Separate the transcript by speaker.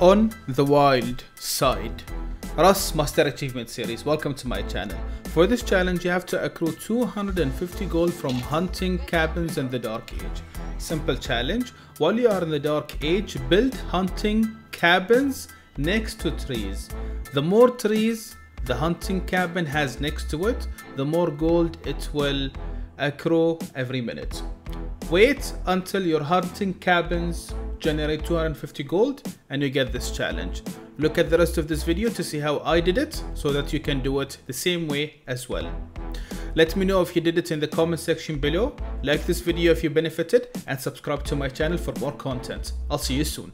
Speaker 1: On the Wild Side. Rus Master Achievement Series, welcome to my channel. For this challenge you have to accrue 250 gold from hunting cabins in the Dark Age. Simple challenge, while you are in the Dark Age, build hunting cabins next to trees. The more trees the hunting cabin has next to it, the more gold it will accrue every minute. Wait until your hunting cabins generate 250 gold and you get this challenge. Look at the rest of this video to see how I did it so that you can do it the same way as well. Let me know if you did it in the comment section below. Like this video if you benefited and subscribe to my channel for more content. I'll see you soon.